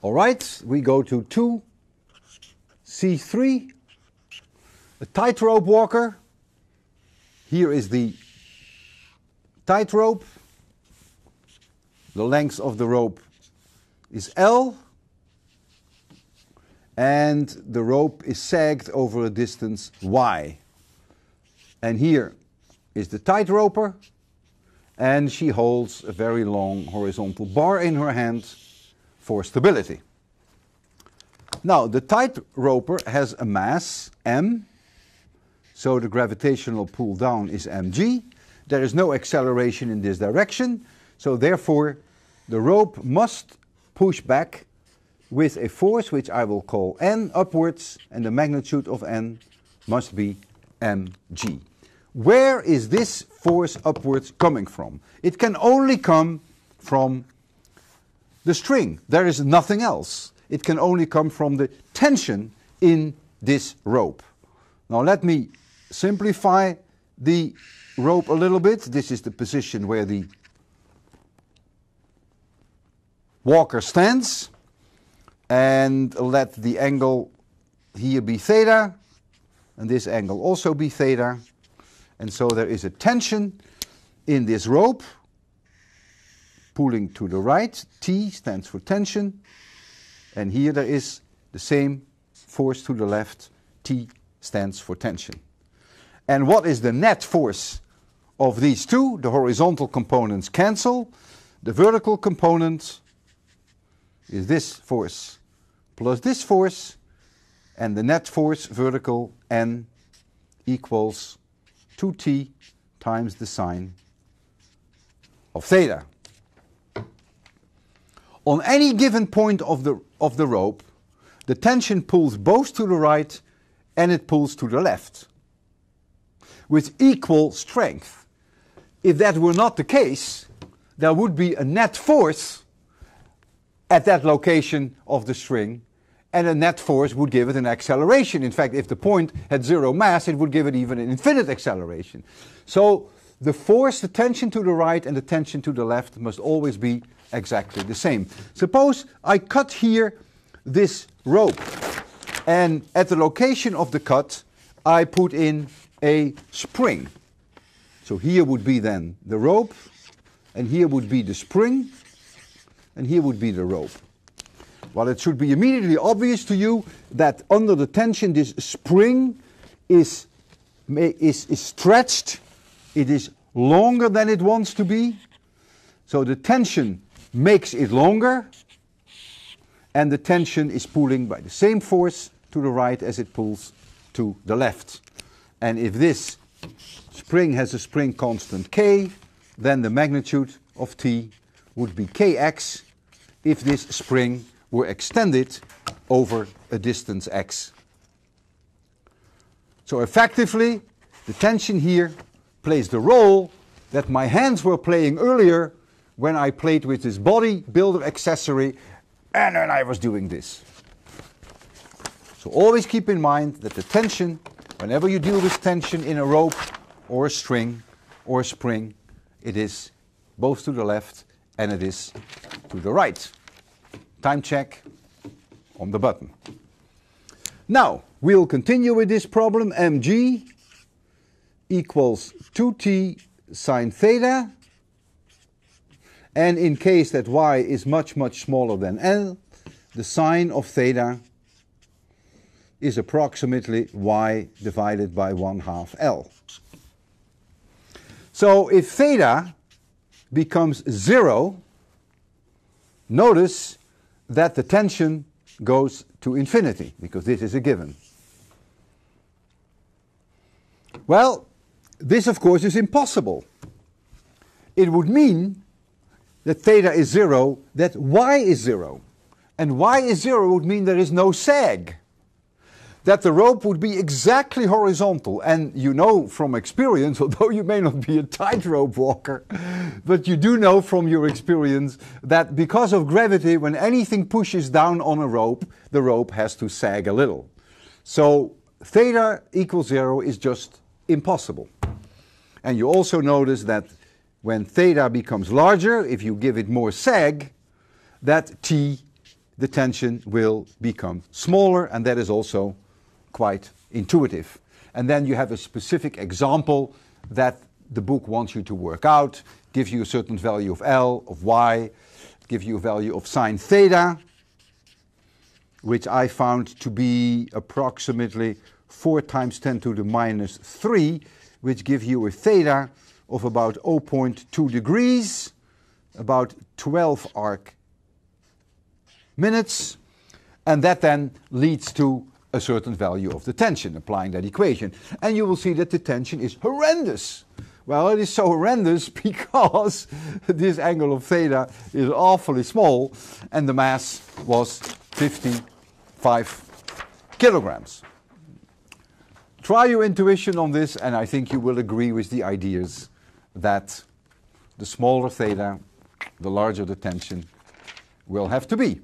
All right, we go to 2C3, a tightrope walker. Here is the tightrope. The length of the rope is L and the rope is sagged over a distance y. And here is the tightroper and she holds a very long horizontal bar in her hand for stability. Now, the tightroper has a mass, m, so the gravitational pull down is mg. There is no acceleration in this direction, so therefore the rope must push back with a force which I will call n upwards, and the magnitude of n must be mg. Where is this force upwards coming from? It can only come from the string. There is nothing else. It can only come from the tension in this rope. Now let me simplify the rope a little bit. This is the position where the walker stands. And let the angle here be theta, and this angle also be theta. And so there is a tension in this rope pulling to the right. T stands for tension. And here there is the same force to the left. T stands for tension. And what is the net force of these two? The horizontal components cancel. The vertical component is this force plus this force. And the net force vertical N equals 2t times the sine of theta. On any given point of the, of the rope, the tension pulls both to the right and it pulls to the left with equal strength. If that were not the case, there would be a net force at that location of the string and a net force would give it an acceleration. In fact, if the point had zero mass, it would give it even an infinite acceleration. So the force, the tension to the right and the tension to the left must always be exactly the same. Suppose I cut here this rope, and at the location of the cut, I put in a spring. So here would be then the rope, and here would be the spring, and here would be the rope. Well, it should be immediately obvious to you that under the tension, this spring is, is, is stretched. It is longer than it wants to be. So the tension makes it longer. And the tension is pulling by the same force to the right as it pulls to the left. And if this spring has a spring constant k, then the magnitude of T would be kx if this spring were extended over a distance x. So effectively, the tension here plays the role that my hands were playing earlier when I played with this bodybuilder accessory and then I was doing this. So always keep in mind that the tension, whenever you deal with tension in a rope or a string or a spring, it is both to the left and it is to the right time check on the button. Now, we'll continue with this problem. mg equals 2t sine theta. And in case that y is much, much smaller than L, the sine of theta is approximately y divided by 1 half L. So if theta becomes 0, notice that the tension goes to infinity, because this is a given. Well, this of course is impossible. It would mean that theta is zero, that y is zero. And y is zero would mean there is no sag that the rope would be exactly horizontal. And you know from experience, although you may not be a tightrope walker, but you do know from your experience that because of gravity, when anything pushes down on a rope, the rope has to sag a little. So theta equals zero is just impossible. And you also notice that when theta becomes larger, if you give it more sag, that t the tension will become smaller, and that is also quite intuitive. And then you have a specific example that the book wants you to work out, gives you a certain value of L, of Y, gives you a value of sine theta, which I found to be approximately 4 times 10 to the minus 3, which gives you a theta of about 0.2 degrees, about 12 arc minutes, and that then leads to a certain value of the tension, applying that equation. And you will see that the tension is horrendous. Well, it is so horrendous because this angle of theta is awfully small, and the mass was 55 kilograms. Try your intuition on this, and I think you will agree with the ideas that the smaller theta, the larger the tension will have to be.